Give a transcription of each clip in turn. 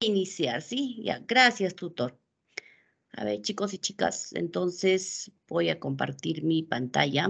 iniciar, ¿sí? Ya, gracias, tutor. A ver, chicos y chicas, entonces voy a compartir mi pantalla.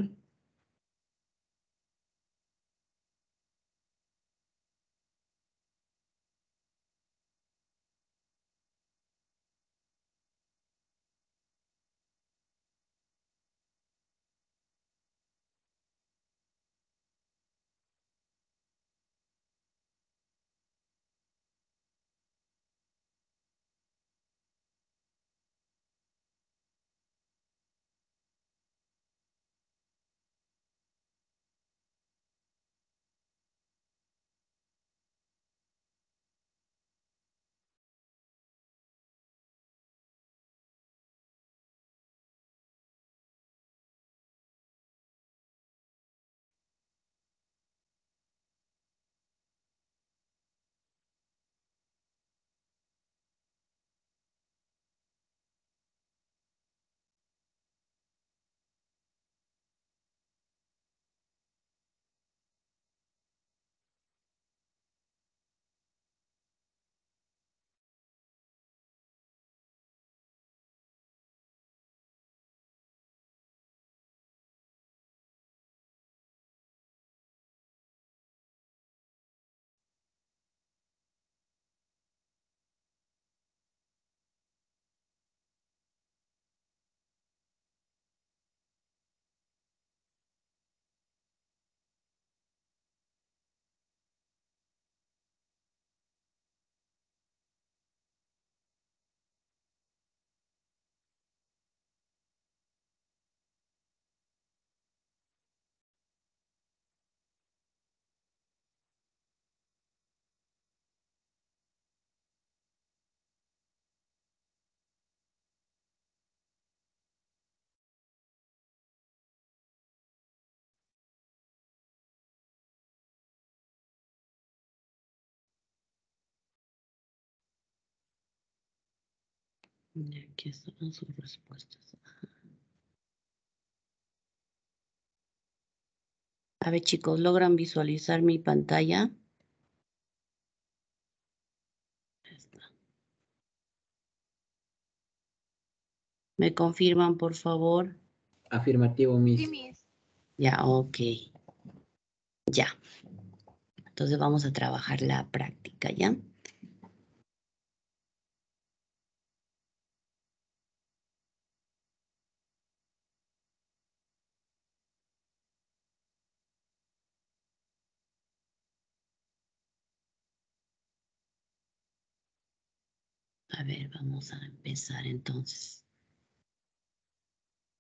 Aquí están sus respuestas. A ver, chicos, ¿logran visualizar mi pantalla? ¿Me confirman, por favor? Afirmativo, Miss. Ya, ok. Ya. Entonces vamos a trabajar la práctica, ¿ya? Ver, vamos a empezar entonces.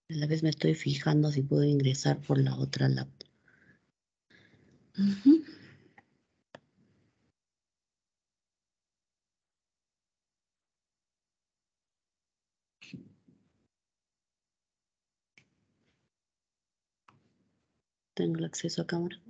A la vez me estoy fijando si puedo ingresar por la otra laptop. Tengo el acceso a cámara.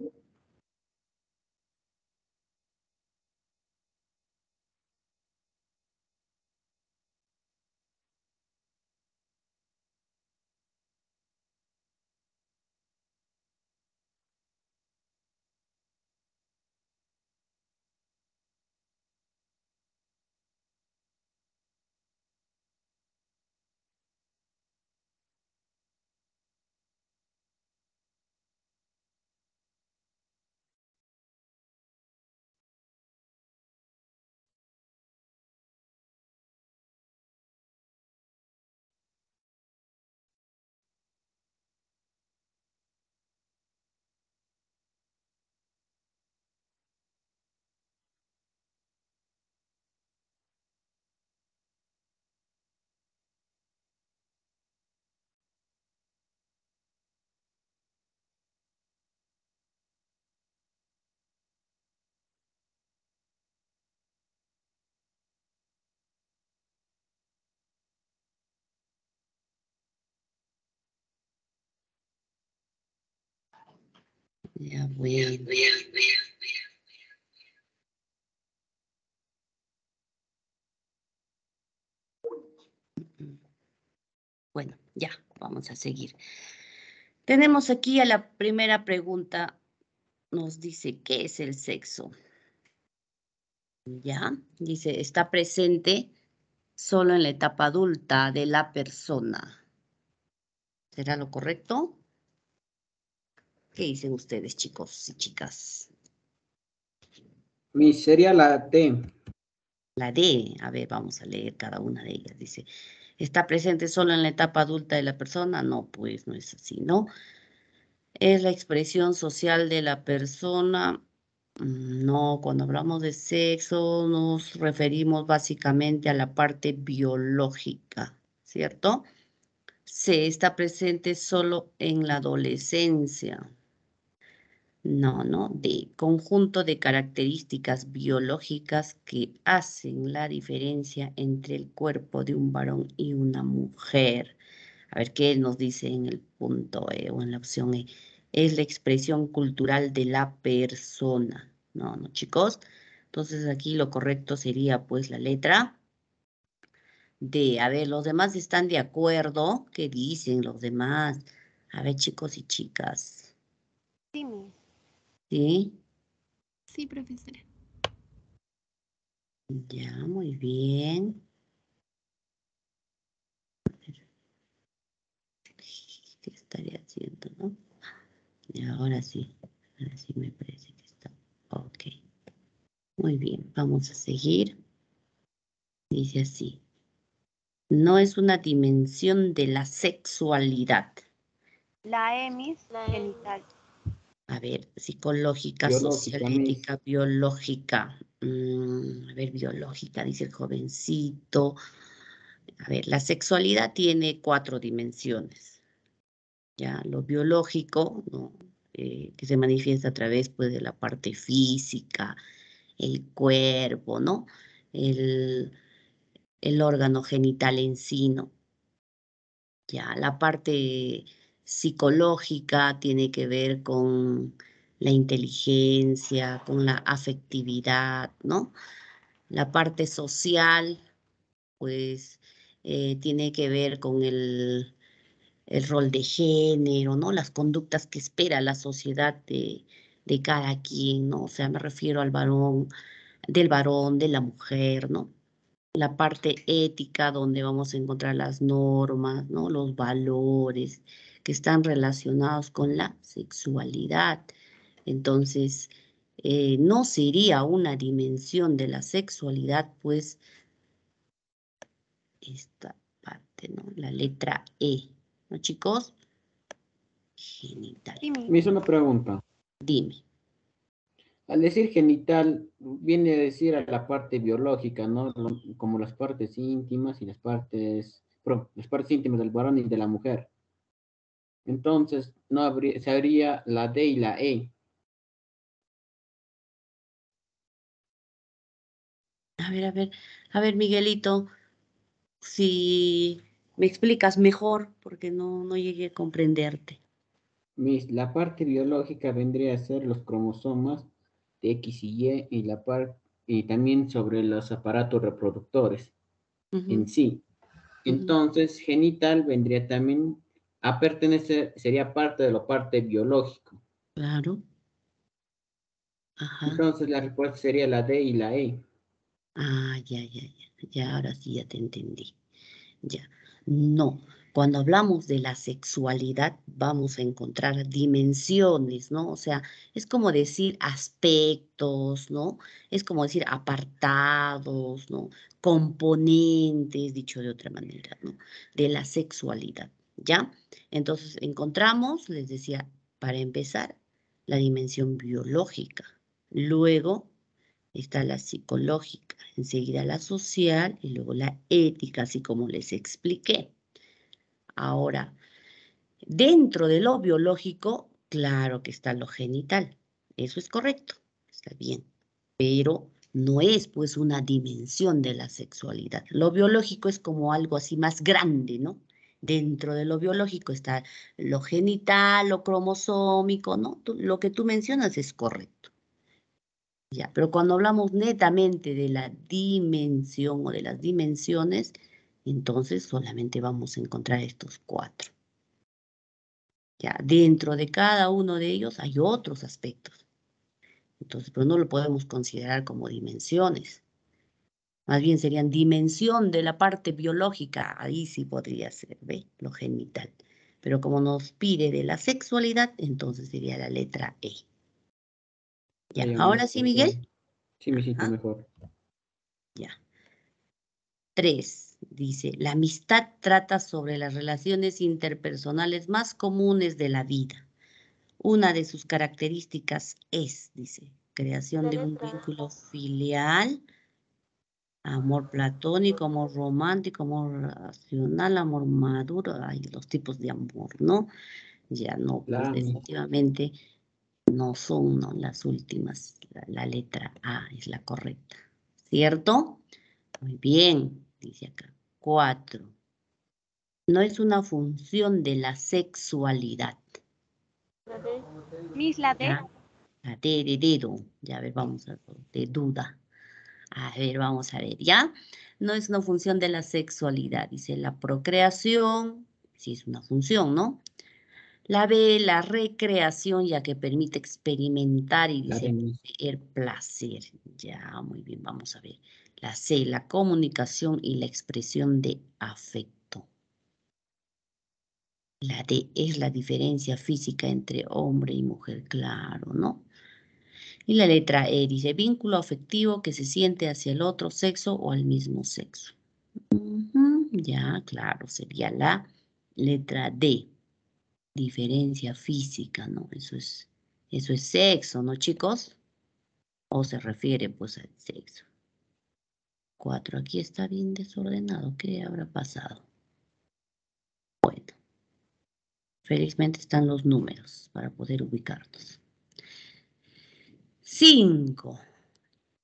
Ya, bueno. Bueno, ya, vamos a seguir. Tenemos aquí a la primera pregunta. Nos dice, ¿qué es el sexo? Ya, dice, está presente solo en la etapa adulta de la persona. ¿Será lo correcto? ¿Qué dicen ustedes, chicos y chicas? Mi sería la D. La D, a ver, vamos a leer cada una de ellas. Dice, ¿está presente solo en la etapa adulta de la persona? No, pues no es así, ¿no? Es la expresión social de la persona. Mm, no, cuando hablamos de sexo nos referimos básicamente a la parte biológica, ¿cierto? Se está presente solo en la adolescencia. No, no, de conjunto de características biológicas que hacen la diferencia entre el cuerpo de un varón y una mujer. A ver qué nos dice en el punto E o en la opción E. Es la expresión cultural de la persona. No, no, chicos. Entonces aquí lo correcto sería pues la letra D. A ver, los demás están de acuerdo. ¿Qué dicen los demás? A ver, chicos y chicas. Sí, ¿Sí? Profesora. Ya, muy bien. ¿Qué estaría haciendo, no? Y ahora sí, ahora sí me parece que está. Ok. Muy bien, vamos a seguir. Dice así. No es una dimensión de la sexualidad. La emis genital a ver, psicológica, socialítica, biológica. Mm, a ver, biológica, dice el jovencito. A ver, la sexualidad tiene cuatro dimensiones. Ya, lo biológico, ¿no? Eh, que se manifiesta a través pues, de la parte física, el cuerpo, ¿no? El, el órgano genital en sí, ¿no? Ya, la parte psicológica, tiene que ver con la inteligencia, con la afectividad, ¿no? La parte social, pues, eh, tiene que ver con el, el, rol de género, ¿no? Las conductas que espera la sociedad de, de cada quien, ¿no? O sea, me refiero al varón, del varón, de la mujer, ¿no? La parte ética, donde vamos a encontrar las normas, ¿no? Los valores, que están relacionados con la sexualidad. Entonces, eh, no sería una dimensión de la sexualidad, pues, esta parte, ¿no? La letra E, ¿no, chicos? Genital. Me hizo una pregunta. Dime. Al decir genital, viene a decir a la parte biológica, ¿no? Como las partes íntimas y las partes, las partes íntimas del varón y de la mujer. Entonces, no habría, se habría la D y la E. A ver, a ver, a ver, Miguelito, si me explicas mejor, porque no, no llegué a comprenderte. Mis, la parte biológica vendría a ser los cromosomas de X y Y y, la y también sobre los aparatos reproductores en sí. Entonces, genital vendría también a pertenecer sería parte de la parte biológico. Claro. Ajá. Entonces la respuesta sería la D y la E. Ah, ya, ya, ya. Ya, ahora sí ya te entendí. Ya. No. Cuando hablamos de la sexualidad, vamos a encontrar dimensiones, ¿no? O sea, es como decir aspectos, ¿no? Es como decir apartados, ¿no? Componentes, dicho de otra manera, ¿no? De la sexualidad. ¿Ya? Entonces encontramos, les decía, para empezar, la dimensión biológica. Luego está la psicológica, enseguida la social y luego la ética, así como les expliqué. Ahora, dentro de lo biológico, claro que está lo genital. Eso es correcto, está bien. Pero no es pues una dimensión de la sexualidad. Lo biológico es como algo así más grande, ¿no? Dentro de lo biológico está lo genital, lo cromosómico, ¿no? lo que tú mencionas es correcto. Ya, pero cuando hablamos netamente de la dimensión o de las dimensiones, entonces solamente vamos a encontrar estos cuatro. Ya, dentro de cada uno de ellos hay otros aspectos. Entonces, pero no lo podemos considerar como dimensiones. Más bien serían dimensión de la parte biológica, ahí sí podría ser, ¿ve? Lo genital. Pero como nos pide de la sexualidad, entonces sería la letra E. Ya, ahora sí, Miguel. Sí, me siento mejor. Ya. Tres, dice, la amistad trata sobre las relaciones interpersonales más comunes de la vida. Una de sus características es, dice, creación de un vínculo filial, amor platónico, amor romántico, amor racional, amor maduro, hay los tipos de amor, ¿no? Ya no, pues definitivamente no son las últimas, la, letra A es la correcta, ¿cierto? Muy bien, dice acá. Cuatro. No es una función de la sexualidad. Mis la D. La D de dedo. Ya a ver, vamos a ver, de duda. A ver, vamos a ver, ¿ya? No es una función de la sexualidad. Dice la procreación, sí es una función, ¿no? La B, la recreación, ya que permite experimentar y dice el placer. Ya, muy bien, vamos a ver. La C, la comunicación y la expresión de afecto. La D es la diferencia física entre hombre y mujer, claro, ¿no? Y la letra E dice vínculo afectivo que se siente hacia el otro sexo o al mismo sexo. Ya, claro, sería la letra D. Diferencia física, ¿no? Eso es, eso es sexo, ¿no, chicos? O se refiere, pues, al sexo. Cuatro, Aquí está bien desordenado. ¿Qué habrá pasado? Bueno. Felizmente están los números para poder ubicarnos. 5.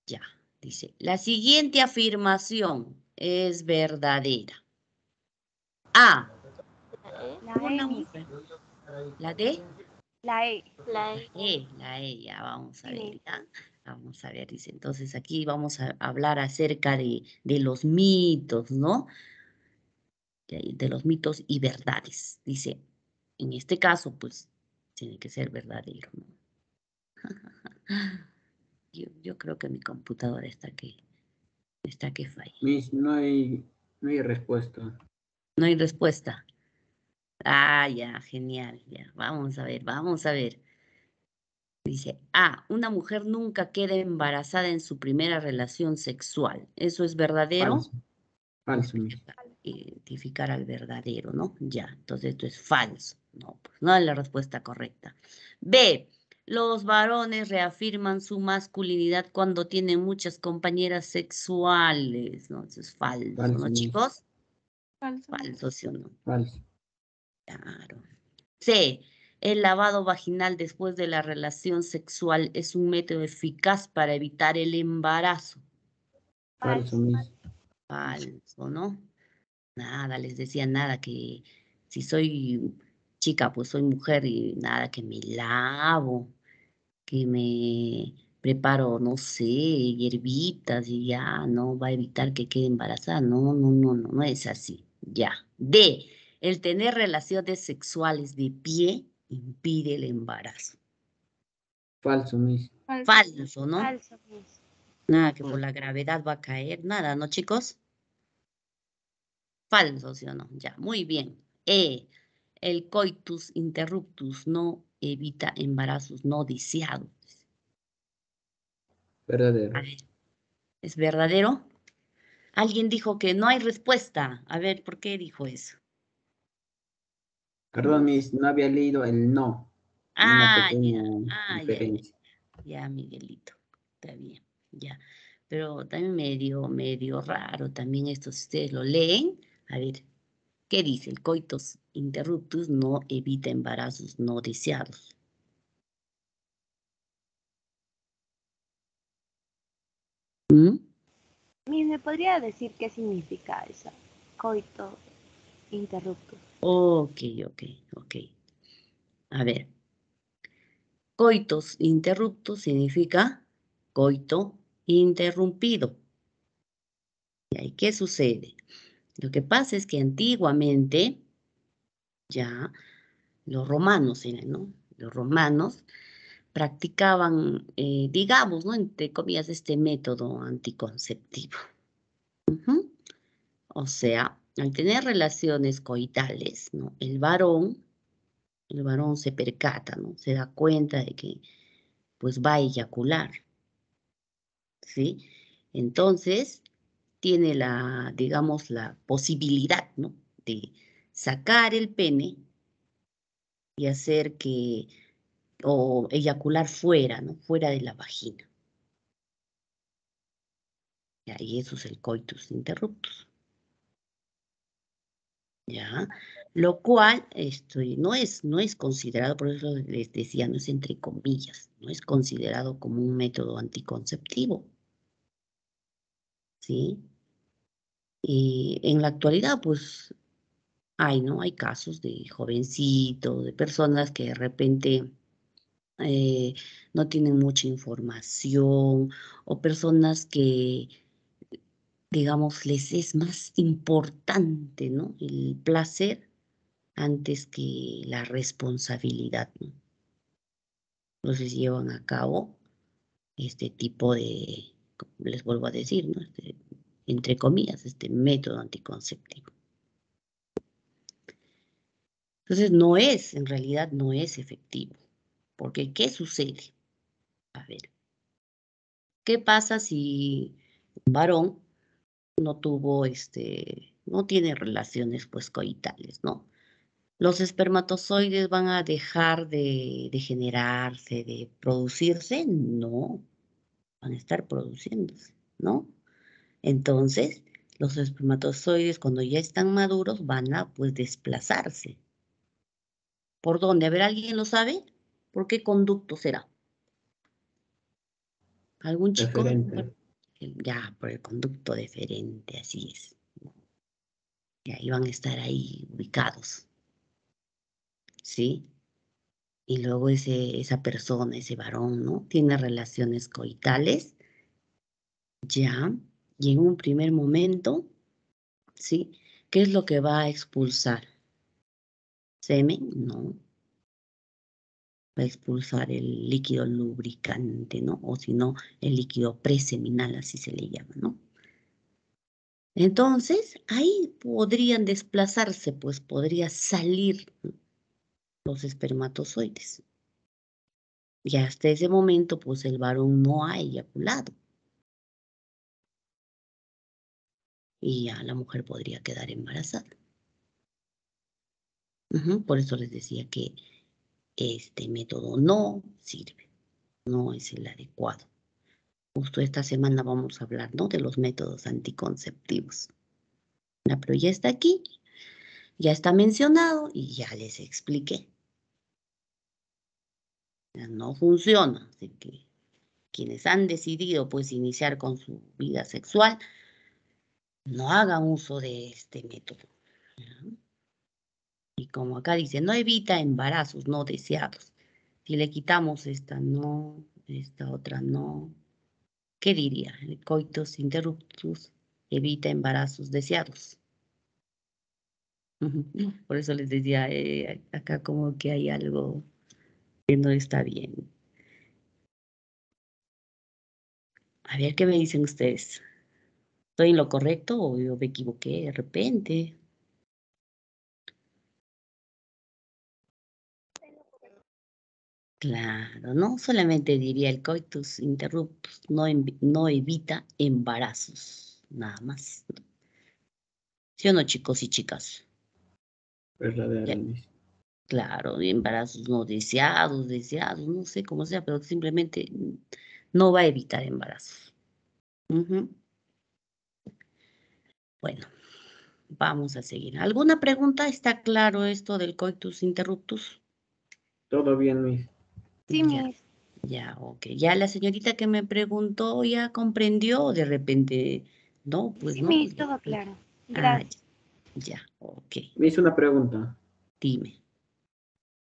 Ya, dice, la siguiente afirmación es verdadera. A. La E. ¿La D? La E. La E. La E, la e ya vamos a ver. Ya. Vamos a ver, dice, entonces aquí vamos a hablar acerca de, de los mitos, ¿no? De, de los mitos y verdades. Dice, en este caso, pues, tiene que ser verdadero, ¿no? Yo, creo que mi computadora está que, está que falla. no hay, no hay respuesta. No hay respuesta. Ah, ya, genial, ya. Vamos a ver, vamos a ver. Dice, ah, una mujer nunca queda embarazada en su primera relación sexual. ¿Eso es verdadero? Falso. Identificar al verdadero, ¿no? Ya, entonces esto es falso. No, pues no es la respuesta correcta. B, los varones reafirman su masculinidad cuando tienen muchas compañeras sexuales, ¿no? Eso es falso, ¿no, chicos? Falso. Falso, ¿sí o no? Falso. Claro. C. El lavado vaginal después de la relación sexual es un método eficaz para evitar el embarazo. Falso, Falso, ¿no? Nada, les decía nada que si soy chica, pues soy mujer y nada que me lavo que me preparo, no sé, hierbitas y ya no va a evitar que quede embarazada. No, no, no, no, no es así. Ya. D. El tener relaciones sexuales de pie impide el embarazo. Falso, Miss. Falso, ¿no? Falso, Miss. Nada, que por la gravedad va a caer, nada, ¿no, chicos? Falso, ¿sí o no? Ya, muy bien. E. El coitus interruptus no evita embarazos no deseados. Verdadero. ¿Es verdadero? Alguien dijo que no hay respuesta. A ver, ¿por qué dijo eso? Perdón, Miss, no había leído el no. Ah, ya, ah, ya, Miguelito. Está bien, ya. Pero también medio, medio raro también esto, si ustedes lo leen. A ver, ¿qué dice? El coitus interruptus no evita embarazos no deseados. ¿Mm? ¿Me podría decir qué significa eso? Coito interruptus. Ok, ok, ok. A ver. Coitos interruptus significa coito interrumpido. ¿Y qué sucede? Lo que pasa es que antiguamente ya los romanos ¿no? Los romanos practicaban, eh, digamos, ¿no? Entre comillas, este método anticonceptivo. O sea, al tener relaciones coitales, ¿no? El varón, el varón se percata, ¿no? Se da cuenta de que pues va a eyacular. ¿Sí? Entonces, tiene la, digamos, la posibilidad, ¿no? De sacar el pene y hacer que, o eyacular fuera, ¿no? Fuera de la vagina. Y eso es el coitus interruptus. ¿Ya? Lo cual esto, no, es, no es considerado, por eso les decía, no es entre comillas, no es considerado como un método anticonceptivo. ¿Sí? Y en la actualidad, pues, hay, ¿no? Hay casos de jovencitos, de personas que de repente eh, no tienen mucha información o personas que digamos, les es más importante, ¿no? El placer antes que la responsabilidad, ¿no? Entonces llevan a cabo este tipo de, les vuelvo a decir. Este, entre comillas, este método anticonceptivo. Entonces no es, en realidad no es efectivo. Porque ¿qué sucede? A ver, ¿qué pasa si un varón no tuvo, este, no tiene relaciones pues coitales, ¿no? Los espermatozoides van a dejar de, generarse, de producirse, no, van a estar produciéndose, ¿no? Entonces, los espermatozoides cuando ya están maduros van a pues desplazarse. ¿Por dónde? A ver, ¿alguien lo sabe? ¿Por qué conducto será? ¿Algún chico? ya por el conducto deferente, así es. Y ahí van a estar ahí ubicados. ¿Sí? Y luego ese, esa persona, ese varón, ¿no? Tiene relaciones coitales, ya, y en un primer momento, ¿sí? ¿Qué es lo que va a expulsar? ¿Semen? No va a expulsar el líquido lubricante, ¿no? O si no, el líquido preseminal, así se le llama, ¿no? Entonces, ahí podrían desplazarse, pues podría salir los espermatozoides. Y hasta ese momento, pues el varón no ha eyaculado. Y ya la mujer podría quedar embarazada. por eso les decía que este método no sirve, no es el adecuado. Justo esta semana vamos a hablar ¿no? de los métodos anticonceptivos. pero ya está aquí, ya está mencionado y ya les expliqué. No funciona, así que quienes han decidido pues iniciar con su vida sexual, no hagan uso de este método. Y como acá dice, no evita embarazos no deseados. Si le quitamos esta no, esta otra no, ¿qué diría? El coitus interruptus evita embarazos deseados. Por eso les decía, eh, acá como que hay algo que no está bien. A ver, ¿qué me dicen ustedes? ¿Estoy en lo correcto o yo me equivoqué de repente? Claro, no solamente diría el coitus interruptus, no, no evita embarazos, nada más. ¿Sí o no, chicos y chicas? Verdaderamente. Claro, embarazos no deseados, deseados, no sé cómo sea, pero simplemente no va a evitar embarazos. Bueno, vamos a seguir. ¿Alguna pregunta? ¿Está claro esto del coitus interruptus? Todo bien, Luis. Sí, ya, ya, ok. Ya la señorita que me preguntó ya comprendió de repente, no, pues sí, no. Sí, todo claro. Ah, Gracias. ya, ok. Me hizo una pregunta. Dime.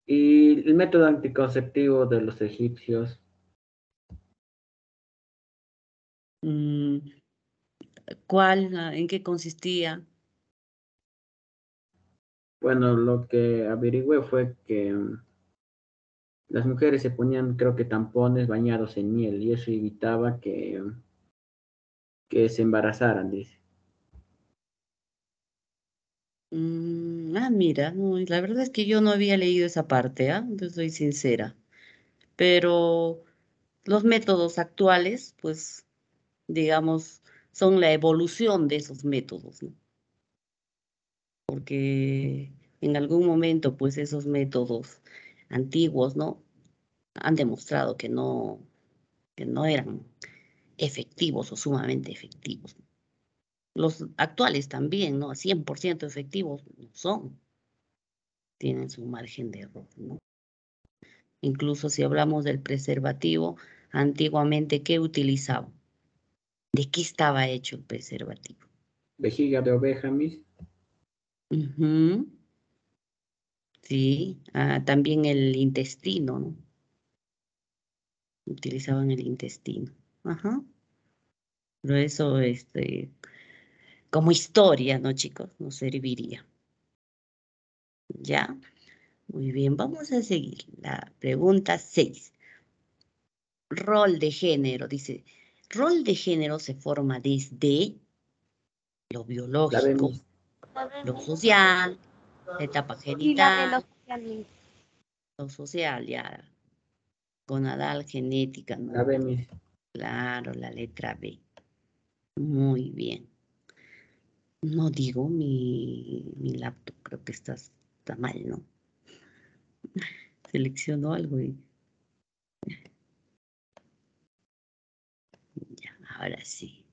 ¿Y el método anticonceptivo de los egipcios? Mm, ¿Cuál? Ah, ¿En qué consistía? Bueno, lo que averigüé fue que mm, las mujeres se ponían, creo que tampones bañados en miel y eso evitaba que, que se embarazaran, dice. Mm, ah, mira, la verdad es que yo no había leído esa parte, ¿ah? soy sincera. Pero los métodos actuales, pues, digamos, son la evolución de esos métodos, ¿no? Porque en algún momento, pues, esos métodos antiguos, ¿no? Han demostrado que no, que no eran efectivos o sumamente efectivos. Los actuales también, ¿no? 100% efectivos no son. Tienen su margen de error, ¿no? Incluso si hablamos del preservativo, antiguamente, ¿qué utilizaban? ¿De qué estaba hecho el preservativo? Vejiga de oveja, mis. Sí, ah, también el intestino, ¿no? Utilizaban el intestino. Ajá. Pero eso, este, como historia, ¿no, chicos? Nos serviría. ¿Ya? Muy bien, vamos a seguir. La pregunta 6. Rol de género. Dice, rol de género se forma desde lo biológico, lo social, la etapa genital, lo social, ya. Gonadal, genética. ¿no? La B, Claro, la letra B. Muy bien. No digo mi, mi laptop, creo que está, está mal, ¿no? Selecciono algo y... Ya, ahora sí.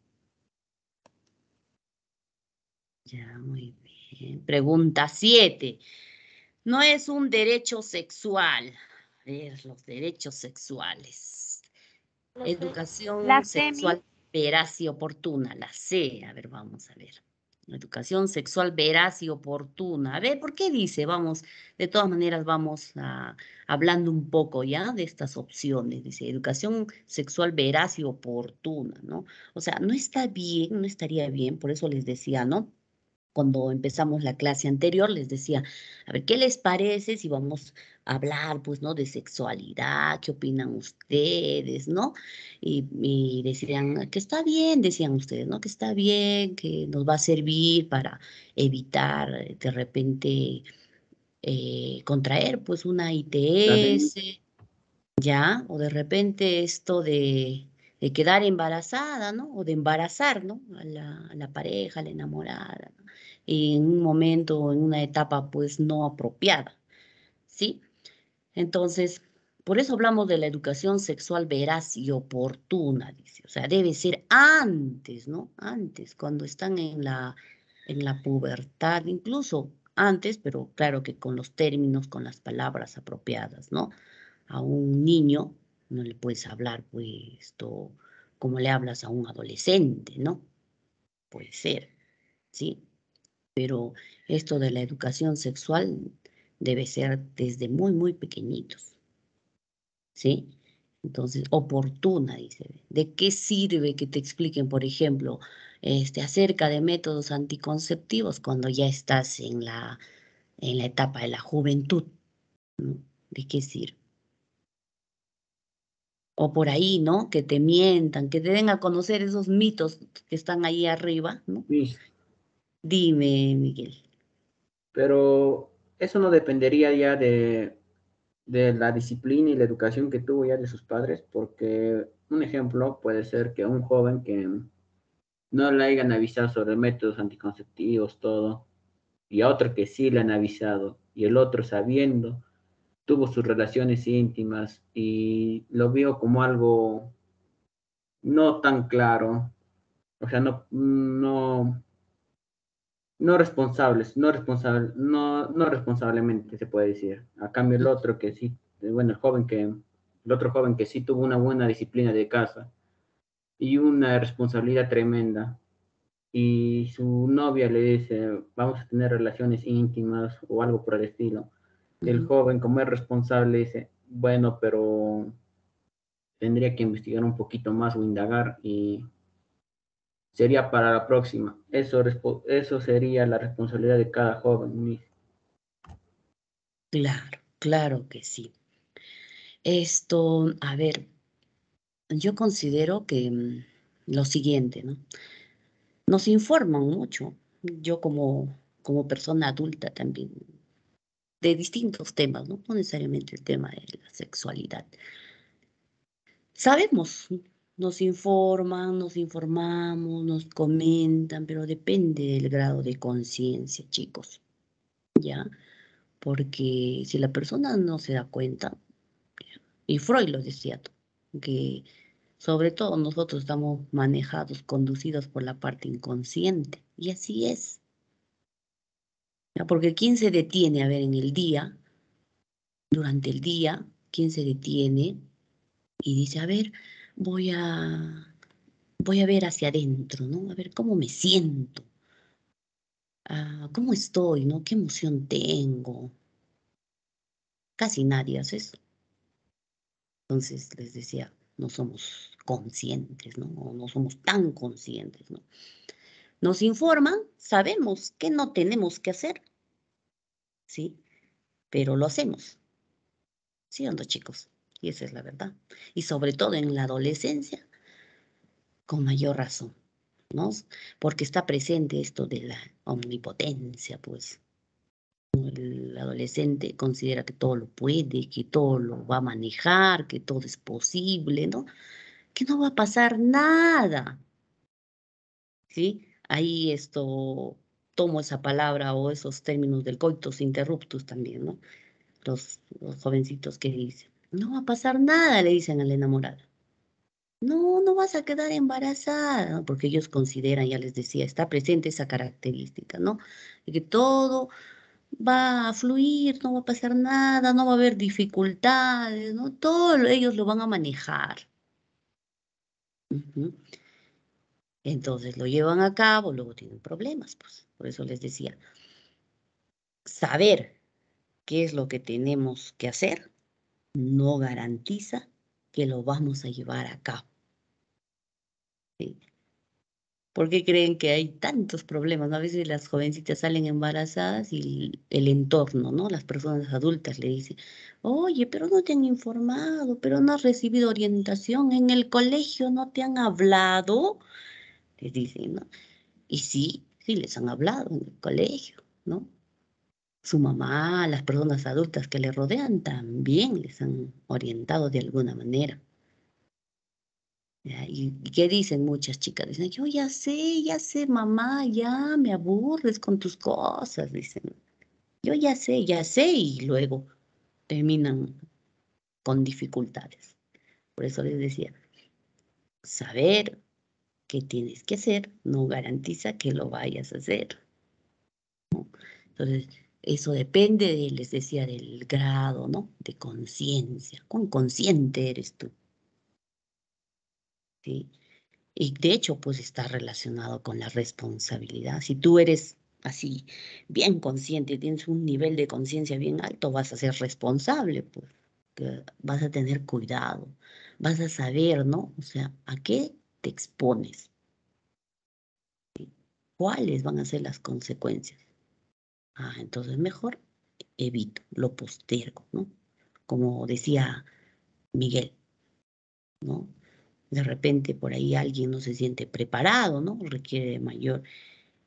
Ya, muy bien. Pregunta 7. No es un derecho sexual. A ver, los derechos sexuales. Educación sexual veraz y oportuna. La C. A ver, vamos a ver educación sexual veraz y oportuna. A ver, ¿por qué dice? Vamos, de todas maneras vamos a, hablando un poco ya de estas opciones. Dice, educación sexual veraz y oportuna, ¿no? O sea, no está bien, no estaría bien, por eso les decía, ¿no? Cuando empezamos la clase anterior, les decía, a ver, ¿qué les parece si vamos a hablar, pues, ¿no? De sexualidad, ¿qué opinan ustedes, ¿no? Y, decían que está bien, decían ustedes, ¿no? Que está bien, que nos va a servir para evitar eh, de repente eh, contraer, pues, una ITS, ¿ya? O de repente esto de, quedar embarazada, ¿no? O de embarazar, ¿no? A la, a la pareja, a la enamorada, ¿no? en un momento, en una etapa pues no apropiada, ¿sí? Entonces, por eso hablamos de la educación sexual veraz y oportuna, dice, o sea, debe ser antes, ¿no? Antes, cuando están en la, en la pubertad, incluso antes, pero claro que con los términos, con las palabras apropiadas, ¿no? A un niño no le puedes hablar, pues, como le hablas a un adolescente, ¿no? Puede ser, ¿sí? pero esto de la educación sexual debe ser desde muy, muy pequeñitos. ¿Sí? Entonces, oportuna, dice. ¿De qué sirve que te expliquen, por ejemplo, este, acerca de métodos anticonceptivos cuando ya estás en la, en la etapa de la juventud? ¿De qué sirve? O por ahí, ¿no? Que te mientan, que te den a conocer esos mitos que están ahí arriba, ¿no? Dime, Miguel. Pero eso no dependería ya de, de la disciplina y la educación que tuvo ya de sus padres, porque un ejemplo puede ser que un joven que no le hayan avisado sobre métodos anticonceptivos, todo, y a otro que sí le han avisado, y el otro sabiendo, tuvo sus relaciones íntimas y lo vio como algo no tan claro, o sea, no, no, no responsables, no responsable, no, no responsablemente se puede decir. A cambio el otro que sí, bueno, el joven que, el otro joven que sí tuvo una buena disciplina de casa y una responsabilidad tremenda. Y su novia le dice, vamos a tener relaciones íntimas o algo por el estilo. El joven, como es responsable, dice, bueno, pero tendría que investigar un poquito más o indagar y sería para la próxima. Eso, eso sería la responsabilidad de cada joven. Claro, claro que sí. Esto, a ver, yo considero que mm, lo siguiente, ¿no? Nos informan mucho. Yo como como persona adulta también, de distintos temas, ¿no? no necesariamente el tema de la sexualidad. Sabemos, nos informan, nos informamos, nos comentan, pero depende del grado de conciencia, chicos. ¿Ya? Porque si la persona no se da cuenta, y Freud lo decía, que sobre todo nosotros estamos manejados, conducidos por la parte inconsciente, y así es. Porque ¿quién se detiene a ver en el día, durante el día, quién se detiene y dice, a ver, voy a, voy a ver hacia adentro, ¿no? A ver cómo me siento, ah, cómo estoy, ¿no? ¿Qué emoción tengo? Casi nadie hace eso. Entonces les decía, no somos conscientes, ¿no? no somos tan conscientes, ¿no? Nos informan, sabemos que no tenemos que hacer, ¿sí? Pero lo hacemos. ¿Sí o no, chicos? Y esa es la verdad. Y sobre todo en la adolescencia, con mayor razón, ¿no? Porque está presente esto de la omnipotencia, pues. El adolescente considera que todo lo puede, que todo lo va a manejar, que todo es posible, ¿no? Que no va a pasar nada. ¿Sí? Ahí esto, tomo esa palabra o esos términos del coitus interruptus también, ¿no? Los, jovencitos que dicen, no va a pasar nada, le dicen a la enamorada. No, no vas a quedar embarazada, porque ellos consideran, ya les decía, está presente esa característica, ¿no? De que todo va a fluir, no va a pasar nada, no va a haber dificultades, ¿no? Todo ellos lo van a manejar. Entonces lo llevan a cabo, luego tienen problemas, pues. Por eso les decía, saber qué es lo que tenemos que hacer no garantiza que lo vamos a llevar a cabo. ¿Por qué creen que hay tantos problemas? A veces las jovencitas salen embarazadas y el entorno, ¿no? Las personas adultas le dicen, oye, pero no te han informado, pero no has recibido orientación, en el colegio no te han hablado, les dicen, ¿no? Y sí, sí les han hablado en el colegio, ¿no? su mamá, las personas adultas que le rodean también les han orientado de alguna manera. ¿Y qué dicen muchas chicas? Dicen, yo ya sé, ya sé, mamá, ya me aburres con tus cosas, dicen. Yo ya sé, ya sé, y luego terminan con dificultades. Por eso les decía, saber qué tienes que hacer no garantiza que lo vayas a hacer. Entonces, eso depende, les decía, del grado, ¿no? De conciencia. ¿Cuán consciente eres tú? ¿Sí? Y de hecho, pues está relacionado con la responsabilidad. Si tú eres así bien consciente, tienes un nivel de conciencia bien alto, vas a ser responsable, pues. vas a tener cuidado, vas a saber, ¿no? O sea, ¿a qué te expones? ¿Cuáles van a ser las consecuencias? Ah, entonces mejor evito, lo postergo, ¿no? Como decía Miguel, ¿no? De repente por ahí alguien no se siente preparado, ¿no? Requiere mayor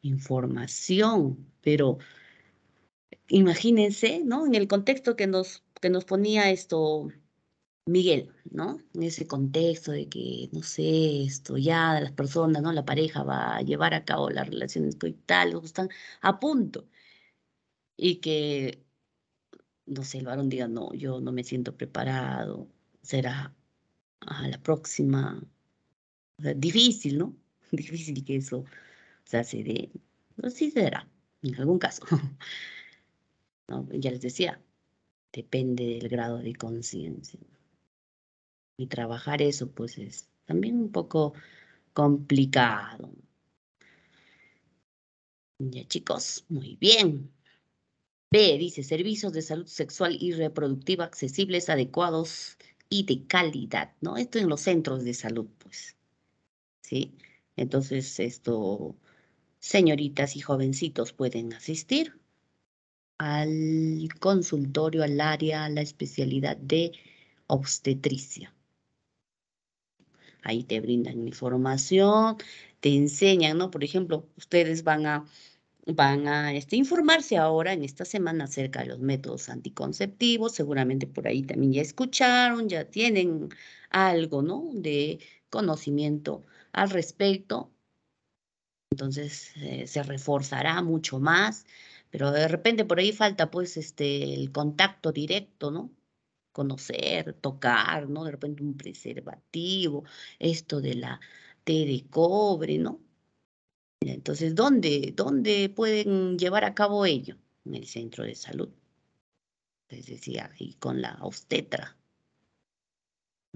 información, pero imagínense, ¿no? En el contexto que nos, que nos ponía esto Miguel, ¿no? En ese contexto de que, no sé, esto ya las personas, ¿no? La pareja va a llevar a cabo las relaciones coitales, están a punto y que, no sé, el varón diga, no, yo no me siento preparado, será a la próxima. difícil, ¿no? Difícil que eso se dé. No, sí será, en algún caso. ¿No? Ya les decía, depende del grado de conciencia. Y trabajar eso, pues es también un poco complicado. Ya chicos, muy bien. B, dice, servicios de salud sexual y reproductiva accesibles, adecuados y de calidad, ¿no? Esto en los centros de salud, pues. ¿Sí? Entonces, esto, señoritas y jovencitos pueden asistir al consultorio, al área, a la especialidad de obstetricia. Ahí te brindan información, te enseñan, ¿no? Por ejemplo, ustedes van a van a este, informarse ahora en esta semana acerca de los métodos anticonceptivos. Seguramente por ahí también ya escucharon, ya tienen algo, ¿no? De conocimiento al respecto. Entonces eh, se reforzará mucho más, pero de repente por ahí falta pues este el contacto directo, ¿no? Conocer, tocar, ¿no? De repente un preservativo, esto de la T de cobre, ¿no? Entonces, ¿dónde, ¿dónde pueden llevar a cabo ello? En el centro de salud. Les decía, y con la obstetra.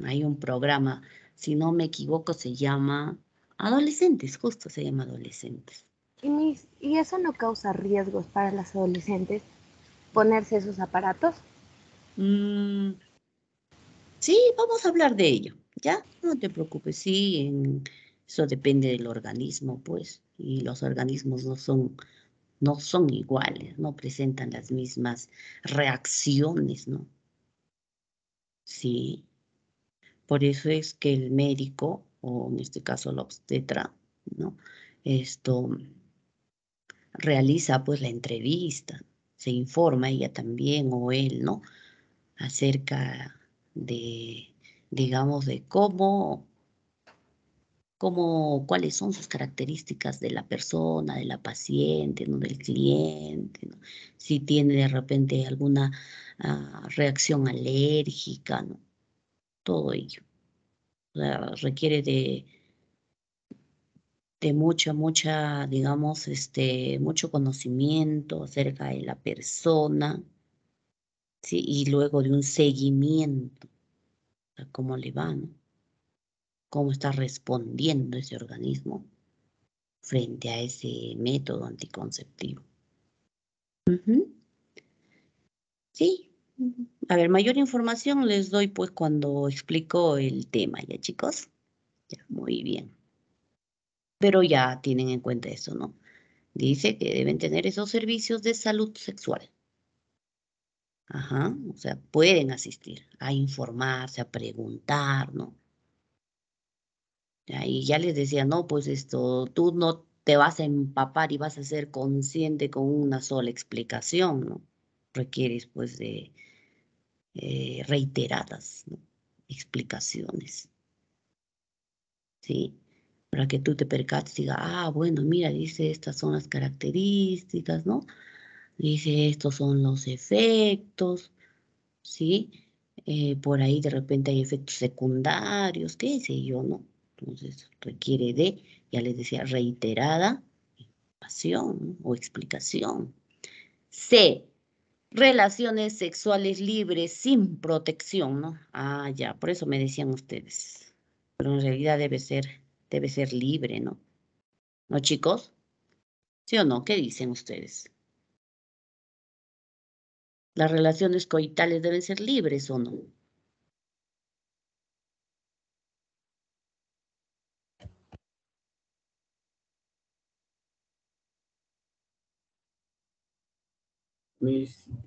Hay un programa, si no me equivoco, se llama adolescentes, justo se llama adolescentes. ¿Y, ¿Y eso no causa riesgos para las adolescentes ponerse esos aparatos? Mm, sí, vamos a hablar de ello, ¿ya? No te preocupes, sí, eso depende del organismo, pues y los organismos no son, no son iguales, no presentan las mismas reacciones, ¿no? Sí. Por eso es que el médico, o en este caso la obstetra, ¿no? Esto realiza pues la entrevista, se informa ella también o él, ¿no? Acerca de, digamos, de cómo como cuáles son sus características de la persona, de la paciente, ¿no? del cliente, si tiene de repente alguna ah, reacción alérgica, ¿no? todo ello. requiere de, de mucha, mucha, digamos, este, mucho conocimiento acerca de la persona, ¿sí? y luego de un seguimiento, cómo le va, ¿no? cómo está respondiendo ese organismo frente a ese método anticonceptivo. Sí. A ver, mayor información les doy pues cuando explico el tema, ¿ya chicos? Ya, muy bien. Pero ya tienen en cuenta eso, ¿no? Dice que deben tener esos servicios de salud sexual. Ajá, o sea, pueden asistir a informarse, a preguntar, ¿no? Y ya les decía, no, pues esto, tú no te vas a empapar y vas a ser consciente con una sola explicación, ¿no? Requieres pues de eh, reiteradas explicaciones. ¿Sí? Para que tú te percates y digas, ah, bueno, mira, dice, estas son las características, ¿no? Dice, estos son los efectos, ¿sí? Eh, por ahí de repente hay efectos secundarios, qué sé yo, ¿no? Entonces requiere de, ya les decía, reiterada información o explicación. C. Relaciones sexuales libres sin protección, ¿no? Ah, ya, por eso me decían ustedes. Pero en realidad debe ser, debe ser libre, ¿no? ¿No, chicos? ¿Sí o no? ¿Qué dicen ustedes? ¿Las relaciones coitales deben ser libres o no?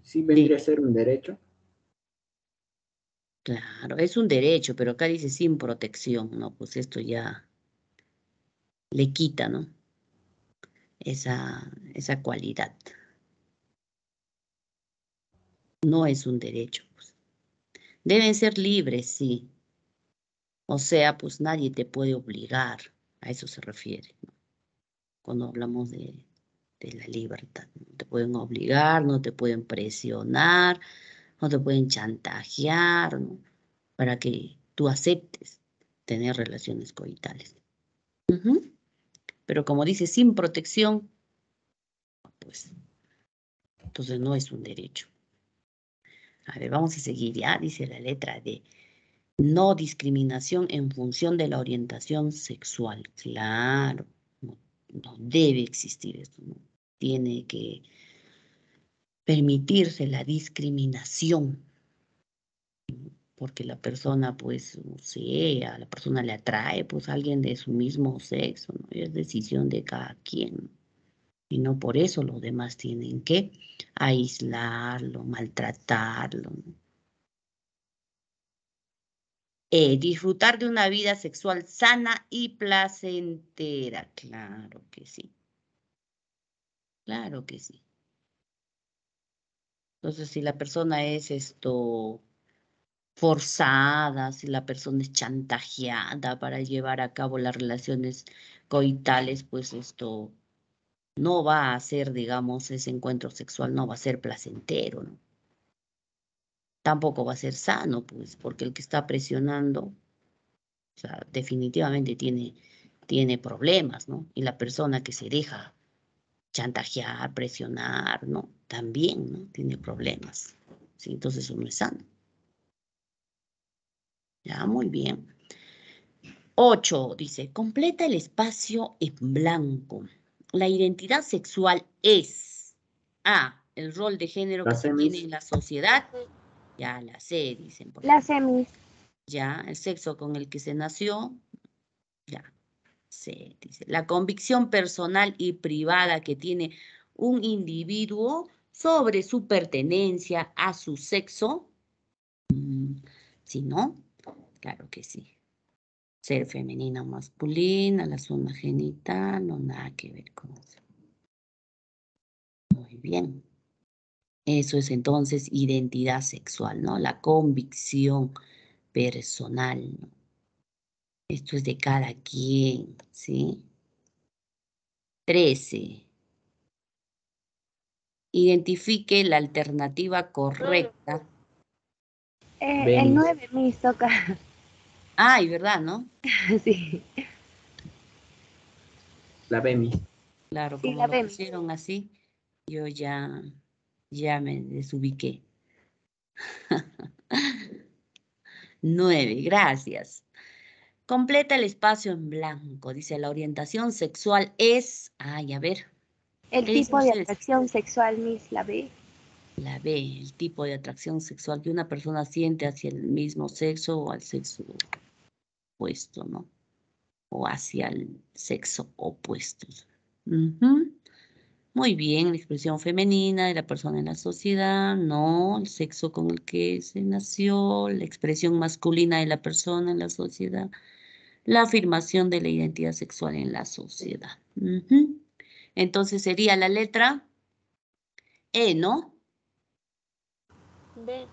sí vendría a ser un derecho. Claro, es un derecho, pero acá dice sin protección, ¿no? Pues esto ya le quita, ¿no? Esa, esa cualidad. No es un derecho. Pues. Deben ser libres, sí. O sea, pues nadie te puede obligar, a eso se refiere, ¿no? Cuando hablamos de, de la libertad. No te pueden obligar, no te pueden presionar, no te pueden chantajear, Para que tú aceptes tener relaciones coitales. Pero como dice, sin protección, pues, entonces no es un derecho. A ver, vamos a seguir ya, dice la letra D. No discriminación en función de la orientación sexual. Claro, no, no debe existir esto. ¿no? tiene que permitirse la discriminación, porque la persona, pues, o sea, a la persona le atrae, pues, a alguien de su mismo sexo, ¿no? Es decisión de cada quien. Y no por eso los demás tienen que aislarlo, maltratarlo. Eh, disfrutar de una vida sexual sana y placentera, claro que sí. Claro que sí. Entonces, si la persona es esto forzada, si la persona es chantajeada para llevar a cabo las relaciones coitales, pues esto no va a ser, digamos, ese encuentro sexual no va a ser placentero, ¿no? Tampoco va a ser sano, pues, porque el que está presionando, o sea, definitivamente tiene, tiene problemas, ¿no? Y la persona que se deja chantajear, presionar, ¿no? También, ¿no? Tiene problemas. ¿sí? Entonces eso no es sano. Ya, muy bien. Ocho, dice, completa el espacio en blanco. La identidad sexual es A, el rol de género que se tiene en la sociedad. Ya, la C, dicen. la semis. Ya, el sexo con el que se nació. Ya, C, dice. La convicción personal y privada que tiene un individuo sobre su pertenencia a su sexo. Mm, si no, Claro que sí. Ser femenina o masculina, la zona genital, no nada que ver con eso. Muy bien. Eso es entonces identidad sexual, ¿no? La convicción personal, ¿no? Esto es de cada quien, ¿sí? Trece. Identifique la alternativa correcta. Eh, el 9 me toca. Ay, ¿verdad, no? sí. La Bemi. Claro, como lo pusieron así, yo ya, ya me desubiqué. Nueve, gracias. Completa el espacio en blanco. Dice, la orientación sexual es... Ay, a ver. El tipo de atracción sexual, Miss, la B. La B, el tipo de atracción sexual que una persona siente hacia el mismo sexo o al sexo ¿no? O hacia el sexo opuesto. Muy bien, la expresión femenina de la persona en la sociedad, no, el sexo con el que se nació, la expresión masculina de la persona en la sociedad, la afirmación de la identidad sexual en la sociedad. Entonces sería la letra E, ¿no? B.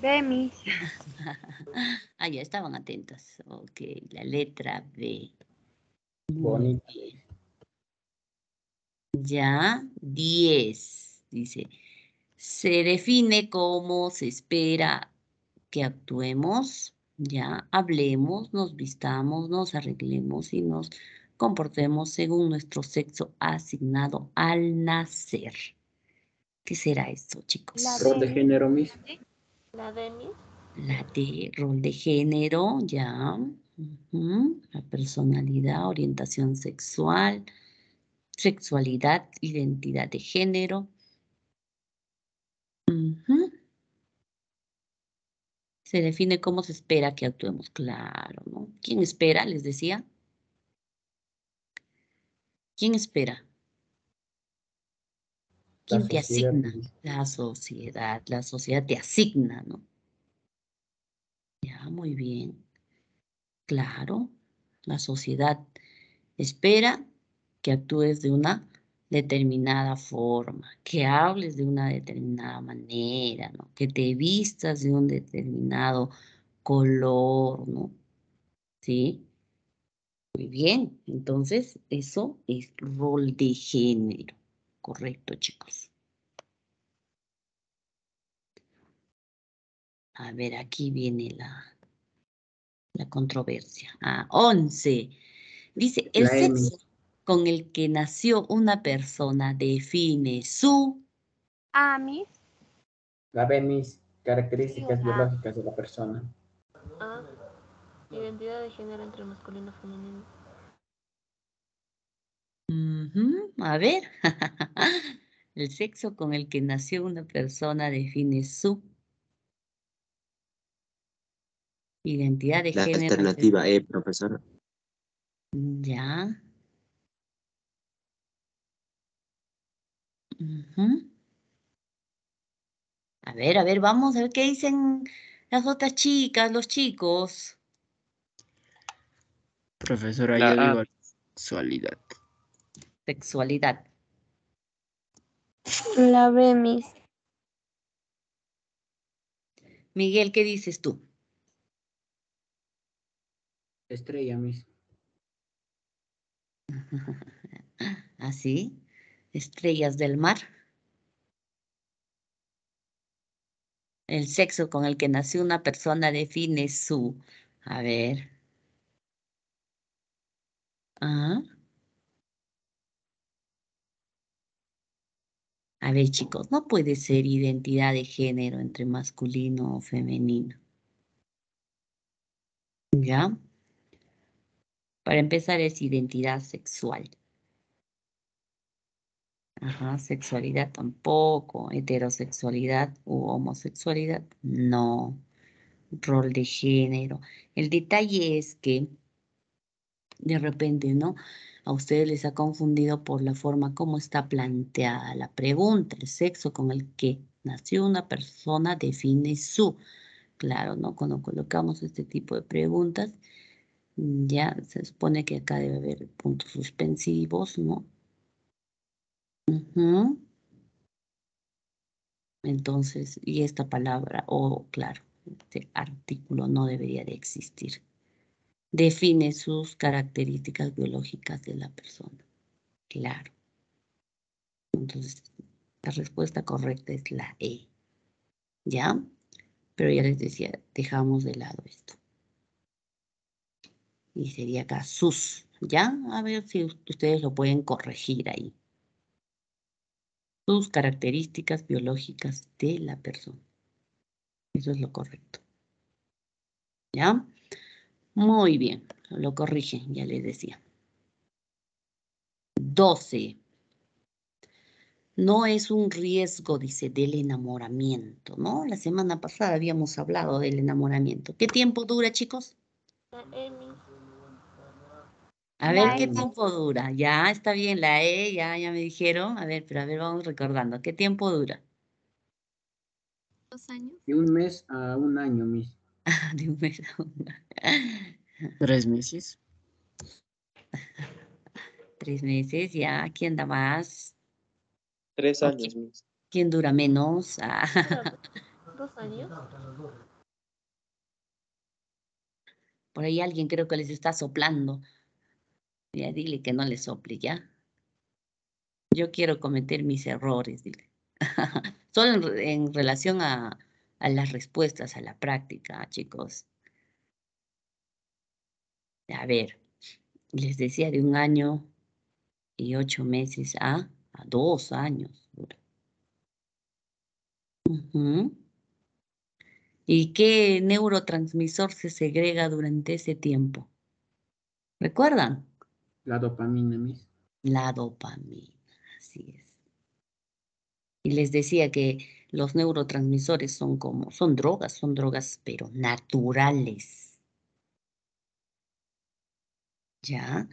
B, ah, ya estaban atentos. Ok, la letra B. Bonito. Ya, 10. Dice, se define cómo se espera que actuemos, ya, hablemos, nos vistamos, nos arreglemos y nos comportemos según nuestro sexo asignado al nacer. ¿Qué será esto, chicos? La rol de género, Miss. La de Miss. La de rol de género, ya. La personalidad, orientación sexual, sexualidad, identidad de género. Se define cómo se espera que actuemos, claro, ¿no? ¿Quién espera? Les decía. ¿Quién espera? ¿Quién te asigna? La sociedad. La sociedad te asigna, ¿no? Ya, muy bien. Claro, la sociedad espera que actúes de una determinada forma, que hables de una determinada manera, ¿no? Que te vistas de un determinado color, ¿no? ¿Sí? Muy bien, entonces eso es rol de género. Correcto, chicos. A ver, aquí viene la, la controversia. Ah, 11. Dice, el sexo con el que nació una persona define su... Ah, mis. La mis características biológicas de la persona. Ah, identidad de género entre masculino y femenino. A ver, el sexo con el que nació una persona define su identidad de género. La alternativa E, profesor. Ya. A ver, a ver, vamos a ver qué dicen las otras chicas, los chicos. Profesora, yo digo sexualidad sexualidad. La B, Miss. Miguel, ¿qué dices tú? Estrella, Miss. ¿Así? Estrellas del mar. El sexo con el que nació una persona define su... A ver. ¿Ah? A ver, chicos, no puede ser identidad de género entre masculino o femenino. ¿Ya? Para empezar es identidad sexual. Ajá, sexualidad tampoco, heterosexualidad u homosexualidad, no. Rol de género. El detalle es que de repente, ¿no? A ustedes les ha confundido por la forma como está planteada la pregunta, el sexo con el que nació una persona define su. Claro, ¿no? Cuando colocamos este tipo de preguntas, ya se supone que acá debe haber puntos suspensivos, ¿no? Entonces, y esta palabra, o claro, este artículo no debería de existir. Define sus características biológicas de la persona. Claro. Entonces, la respuesta correcta es la E. ¿Ya? Pero ya les decía, dejamos de lado esto. Y sería acá sus. ¿Ya? A ver si ustedes lo pueden corregir ahí sus características biológicas de la persona. Eso es lo correcto. ¿Ya? Muy bien, lo corrigen, ya les decía. 12. No es un riesgo, dice, del enamoramiento, ¿no? La semana pasada habíamos hablado del enamoramiento. ¿Qué tiempo dura, chicos? A ver qué tiempo dura. Ya está bien la E, ya, ya me dijeron. A ver, pero a ver, vamos recordando. ¿Qué tiempo dura? Dos años. De un mes a un año, Miss. de un mes a un año. Tres meses. Tres meses, ya. ¿Quién da más? Tres años, Miss. ¿Quién dura menos? Ah. Dos años. Por ahí alguien creo que les está soplando. Ya dile que no le sople, ¿ya? Yo quiero cometer mis errores, dile. Solo en, relación a, a, las respuestas, a la práctica, chicos. A ver, les decía de un año y ocho meses a, a dos años. ¿Y qué neurotransmisor se segrega durante ese tiempo? ¿Recuerdan? La dopamina, Miss. La dopamina, así es. Y les decía que los neurotransmisores son como, son drogas, son drogas, pero naturales. ¿Ya?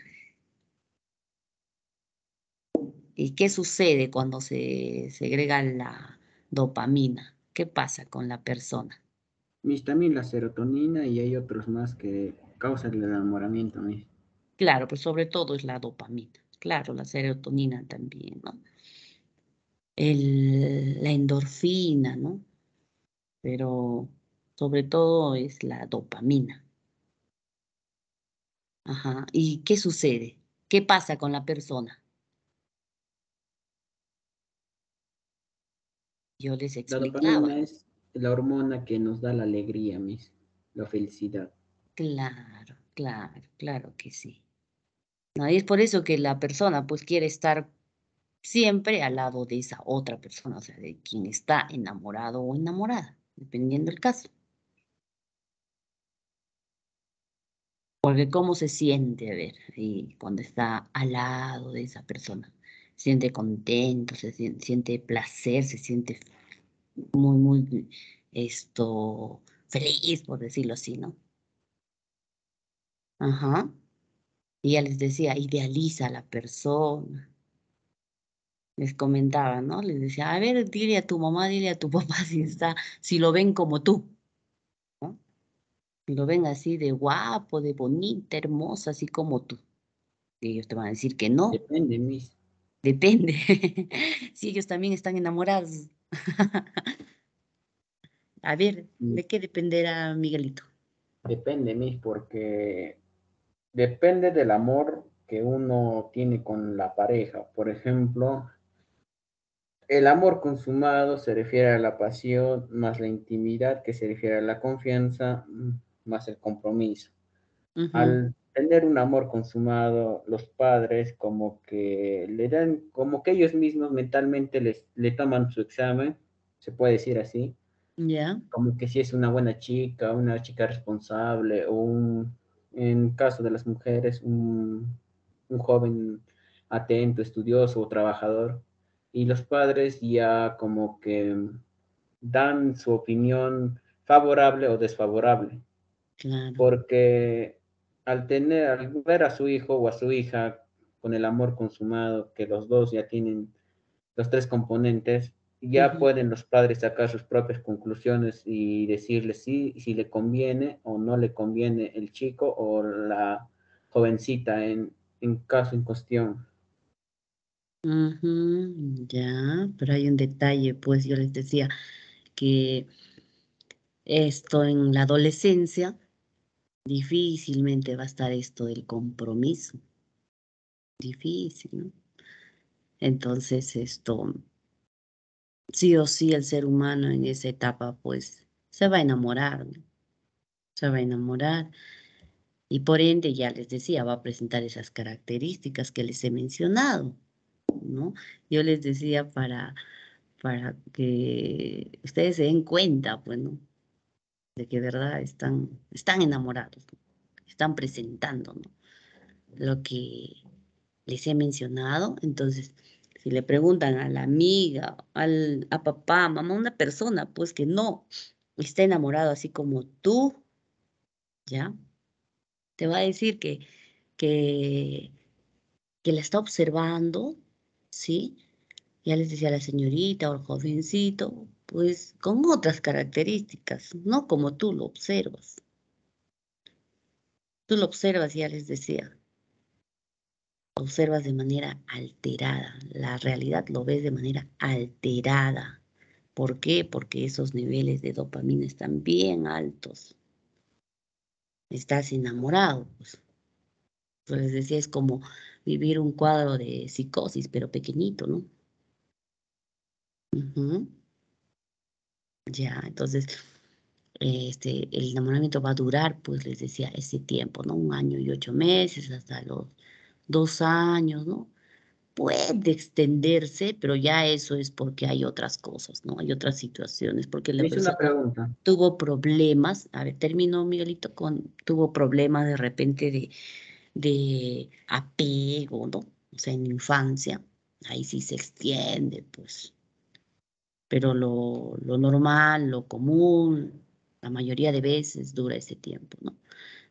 ¿Y qué sucede cuando se segrega la dopamina? ¿Qué pasa con la persona? Miss, también la serotonina y hay otros más que causan el enamoramiento, Miss. Claro, pues sobre todo es la dopamina. Claro, la serotonina también, ¿no? El, la endorfina, ¿no? Pero sobre todo es la dopamina. Ajá. ¿Y qué sucede? ¿Qué pasa con la persona? Yo les explicaba. La dopamina es la hormona que nos da la alegría, mis, la felicidad. Claro, claro, claro que sí. Y es por eso que la persona pues quiere estar siempre al lado de esa otra persona, o sea, de quien está enamorado o enamorada, dependiendo del caso. Porque cómo se siente, a ver, y cuando está al lado de esa persona. Siente contento, se siente, placer, se siente muy, muy, esto, feliz, por decirlo así, ¿no? Ajá. Y ya les decía, idealiza a la persona. Les comentaba, ¿no? Les decía, a ver, dile a tu mamá, dile a tu papá si está, si lo ven como tú. ¿no? Si lo ven así de guapo, de bonita, hermosa, así como tú. Y ellos te van a decir que no. Depende, Miss. Depende. si ellos también están enamorados. A ver, ¿de mm. qué dependerá Miguelito? Depende, Miss, porque depende del amor que uno tiene con la pareja. Por ejemplo, el amor consumado se refiere a la pasión más la intimidad, que se refiere a la confianza mm, más el compromiso. Al tener un amor consumado, los padres como que le dan, como que ellos mismos mentalmente les, le toman su examen, se puede decir así. Ya. Como que si es una buena chica, una chica responsable, o un, en caso de las mujeres, un, un joven atento, estudioso o trabajador y los padres ya como que dan su opinión favorable o desfavorable. Porque al tener, al ver a su hijo o a su hija con el amor consumado, que los dos ya tienen los tres componentes, ya pueden los padres sacar sus propias conclusiones y decirle si, si le conviene o no le conviene el chico o la jovencita en, en caso en cuestión ya, pero hay un detalle, pues yo les decía que esto en la adolescencia difícilmente va a estar esto del compromiso. Difícil, ¿no? Entonces esto, sí o sí el ser humano en esa etapa pues se va a enamorar, ¿no? Se va a enamorar y por ende ya les decía, va a presentar esas características que les he mencionado. ¿No? Yo les decía para, para que ustedes se den cuenta, pues, De que verdad están, están enamorados, están presentando, ¿no? Lo que les he mencionado, entonces, si le preguntan a la amiga, al, a papá, mamá, una persona, pues que no está enamorado así como tú, ¿ya? Te va a decir que, que, que la está observando, ¿sí? Ya les decía la señorita o el jovencito, pues con otras características, no como tú lo observas. Tú lo observas, ya les decía. Observas de manera alterada. La realidad lo ves de manera alterada. ¿Por qué? Porque esos niveles de dopamina están bien altos. Estás enamorado. Pues. Les decía, es como vivir un cuadro de psicosis, pero pequeñito, ¿no? Ya, entonces, este, el enamoramiento va a durar, pues les decía, ese tiempo, ¿no? Un año y ocho meses, hasta los dos años, ¿no? Puede extenderse, pero ya eso es porque hay otras cosas, ¿no? Hay otras situaciones, porque la persona pregunta. tuvo problemas, a ver, terminó Miguelito con, tuvo problemas de repente de, de apego, ¿no? O sea, en infancia, ahí sí se extiende, pues. Pero lo, lo normal, lo común, la mayoría de veces dura ese tiempo, ¿no?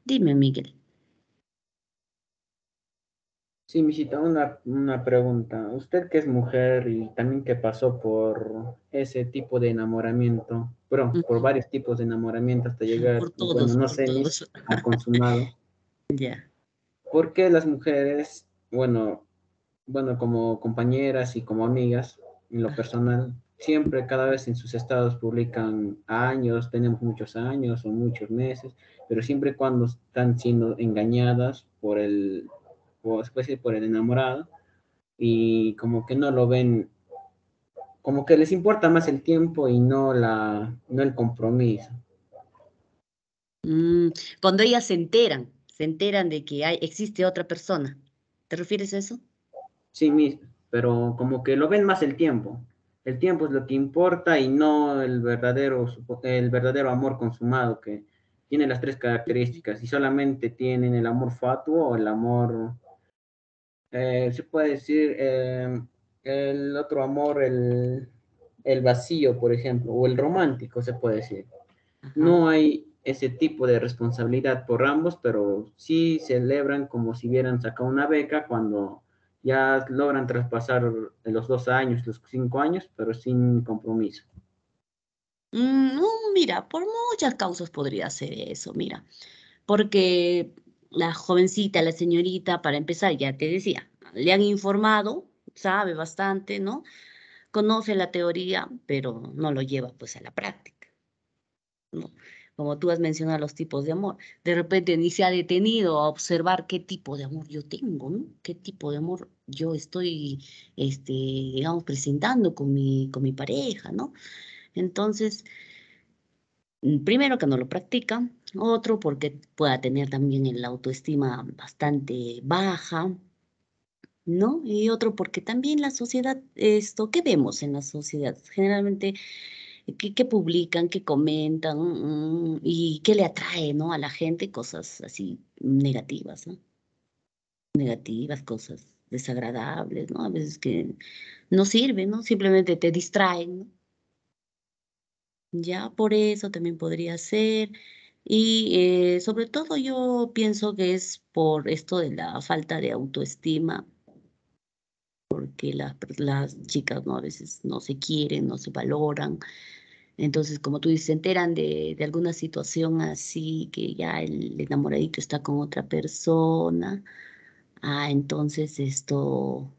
Dime, Miguel. Sí, Mijita, una, una pregunta. Usted que es mujer y también que pasó por ese tipo de enamoramiento, bueno, por varios tipos de enamoramiento hasta llegar, bueno, no sé, a consumado. Ya. ¿Por qué las mujeres, bueno, bueno, como compañeras y como amigas, en lo personal, siempre, cada vez en sus estados publican años, tenemos muchos años o muchos meses, pero siempre cuando están siendo engañadas por el, o especie por el enamorado, y como que no lo ven, como que les importa más el tiempo y no, la, no el compromiso. Mm, cuando ellas se enteran se enteran de que hay, existe otra persona. ¿Te refieres a eso? Sí, mismo, pero como que lo ven más el tiempo. El tiempo es lo que importa y no el verdadero, el verdadero amor consumado que tiene las tres características y solamente tienen el amor fatuo o el amor, eh, se puede decir, eh, el otro amor, el, el, vacío, por ejemplo, o el romántico, se puede decir. No hay ese tipo de responsabilidad por ambos, pero sí celebran como si hubieran sacado una beca cuando ya logran traspasar los dos años, los cinco años, pero sin compromiso. Mm, mira, por muchas causas podría ser eso, mira, porque la jovencita, la señorita, para empezar, ya te decía, le han informado sabe bastante, ¿no? Conoce la teoría, pero no lo lleva pues a la práctica, ¿no? Como tú has mencionado los tipos de amor, de repente ni se ha detenido a observar qué tipo de amor yo tengo, ¿no? ¿Qué tipo de amor yo estoy, este, digamos, presentando con mi, con mi pareja, ¿no? Entonces, mm, primero que no lo practica, otro porque pueda tener también la autoestima bastante baja, ¿no? Y otro porque también la sociedad, esto, ¿qué vemos en la sociedad? Generalmente, ¿qué, publican, qué comentan mm, y qué le atrae, ¿no? A la gente cosas así negativas, ¿no? Negativas, cosas desagradables, ¿no? A veces que no sirven, ¿no? Simplemente te distraen, ¿no? Ya por eso también podría ser. Y eh, sobre todo yo pienso que es por esto de la falta de autoestima, porque las, las chicas ¿no? a veces no se quieren, no se valoran. Entonces, como tú dices, se enteran de, de alguna situación así, que ya el enamoradito está con otra persona. Ah, entonces esto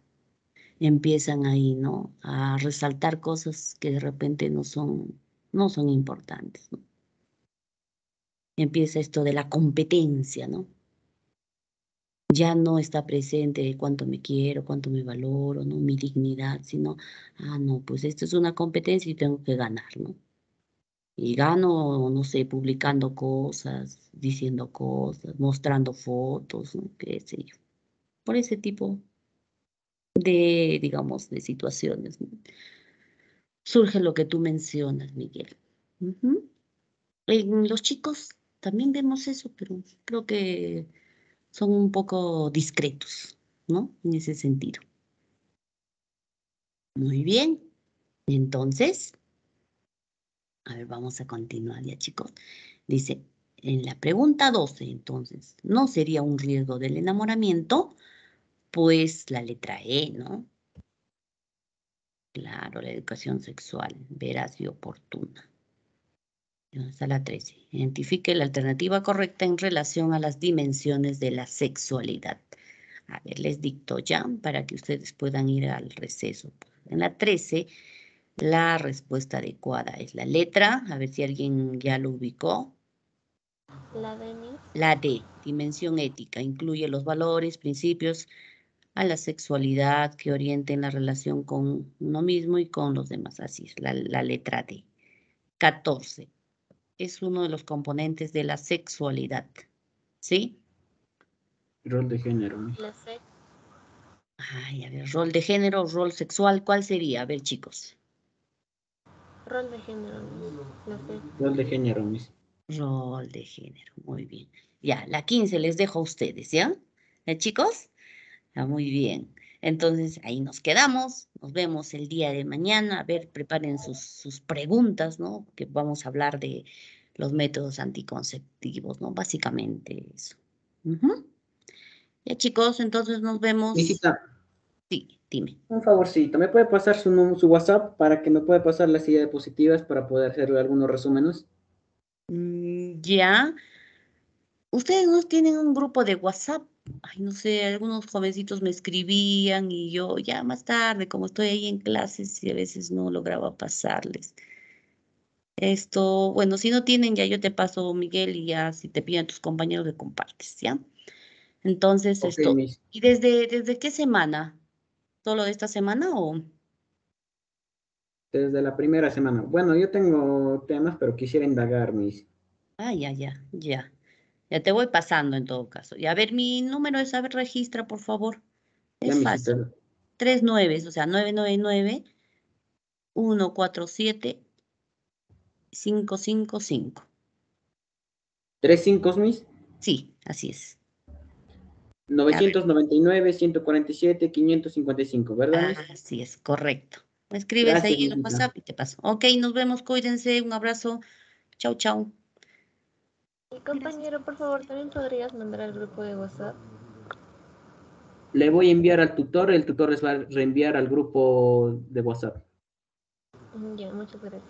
empiezan ahí, ¿no? A resaltar cosas que de repente no son no son importantes. Empieza esto de la competencia, ¿no? Ya no está presente cuánto me quiero, cuánto me valoro, ¿no? Mi dignidad, sino, ah, no, pues esto es una competencia y tengo que ganar, ¿no? Y gano, no sé, publicando cosas, diciendo cosas, mostrando fotos, ¿no? qué sé yo. Por ese tipo de, digamos, de situaciones. surge lo que tú mencionas, Miguel. En los chicos también vemos eso, pero creo que son un poco discretos, ¿no? En ese sentido. Muy bien. Entonces, a ver, vamos a continuar ya, chicos. Dice, en la pregunta 12, entonces, ¿no sería un riesgo del enamoramiento? Pues la letra E, ¿no? Claro, la educación sexual, veraz y oportuna. Hasta la 13. Identifique la alternativa correcta en relación a las dimensiones de la sexualidad. A ver, les dicto ya para que ustedes puedan ir al receso. En la 13, la respuesta adecuada es la letra. A ver si alguien ya lo ubicó. La D. La D, dimensión ética. Incluye los valores, principios, a la sexualidad que orienten la relación con uno mismo y con los demás. Así es, la, letra D. 14. Es uno de los componentes de la sexualidad. ¿Sí? Rol de género. Ay, a ver, rol de género, rol sexual, ¿cuál sería? A ver, chicos. Rol de género. Rol de género, mis. Rol de género, muy bien. Ya, la 15 les dejo a ustedes, ¿ya? ¿Eh, chicos? Ah, muy bien. Entonces ahí nos quedamos, nos vemos el día de mañana, a ver, preparen sus, sus preguntas, ¿no? Que vamos a hablar de los métodos anticonceptivos, ¿no? Básicamente eso. Ya chicos, entonces nos vemos. Visita. Sí, dime. Un favorcito, ¿me puede pasar su, su WhatsApp para que me pueda pasar la silla de diapositivas para poder hacer algunos resúmenes? Mm, ya. Ustedes no tienen un grupo de WhatsApp ay, no sé, algunos jovencitos me escribían y yo ya más tarde, como estoy ahí en clases y a veces no lograba pasarles. Esto, bueno, si no tienen, ya yo te paso, Miguel, y ya si te piden tus compañeros, le compartes, ¿ya? Entonces, esto. ¿Y desde, desde qué semana? ¿Solo de esta semana o...? Desde la primera semana. Bueno, yo tengo temas, pero quisiera indagar mis... Ah, ya, ya, ya. Ya te voy pasando en todo caso. Y a ver, mi número es, a ver, registra, por favor. Es fácil. Tres nueves, o sea, 999 147 555. ¿Tres cinco mis? Sí, así es. 999, 147, 555, ¿verdad? Ah, así es, correcto. Me escribes ahí en WhatsApp y te paso. Ok, nos vemos, cuídense, un abrazo. Chau, chau compañero, por favor, ¿también podrías mandar al grupo de WhatsApp? Le voy a enviar al tutor, el tutor les va a reenviar al grupo de WhatsApp. Ya, muchas gracias.